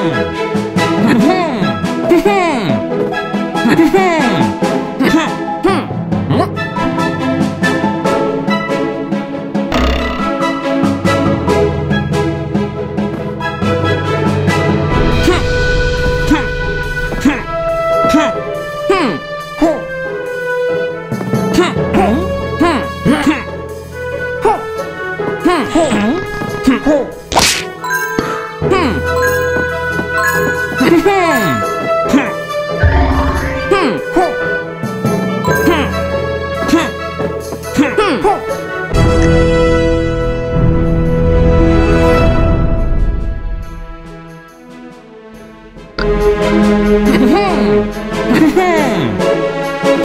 Hmm.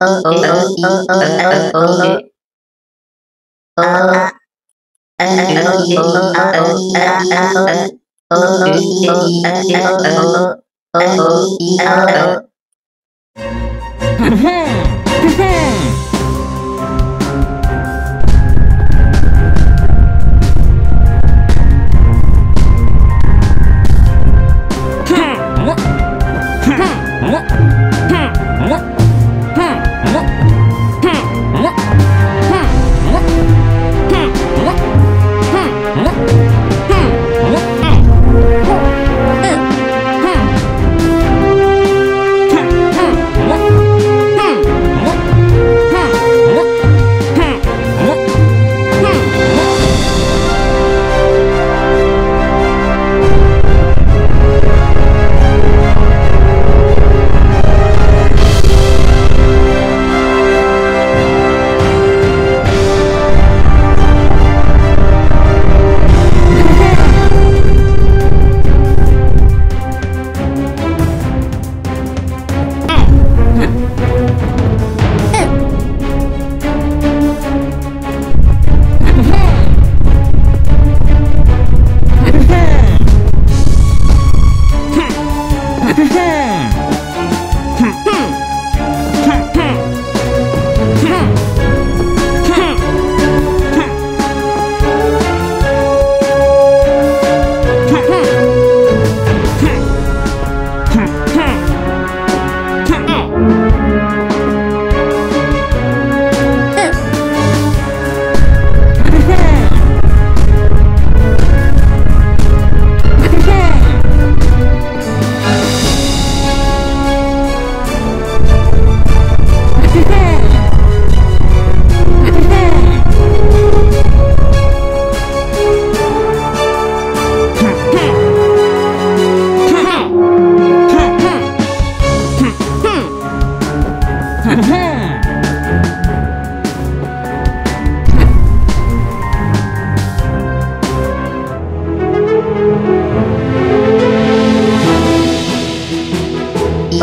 Hmm.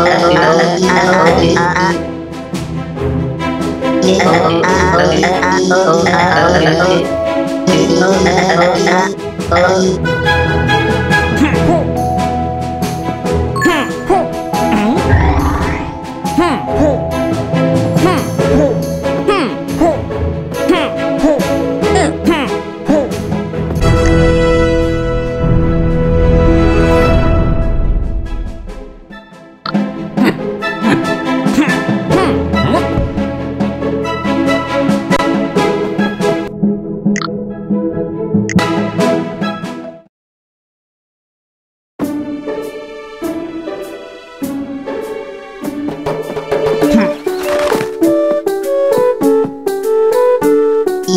Oh,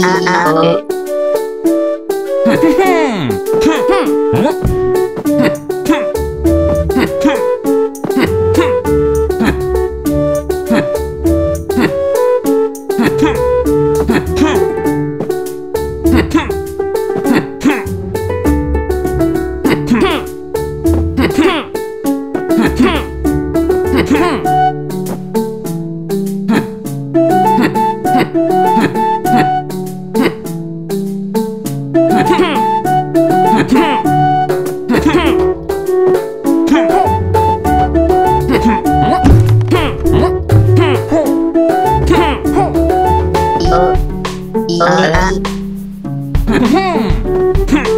아, 아, 아. Hmm. hmm.